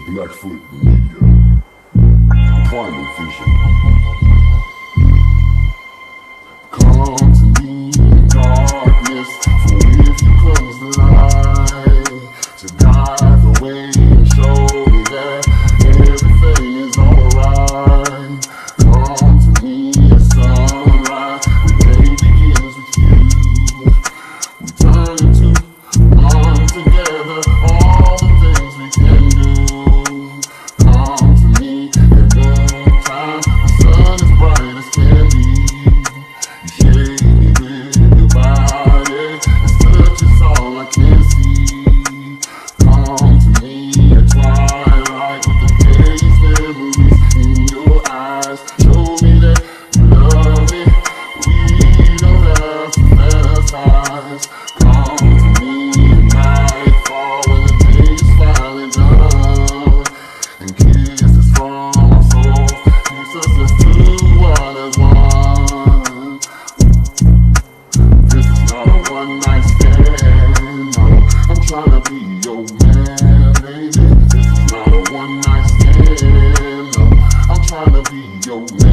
Blackfoot Media. Primal Vision. stand. I'm trying to be your man.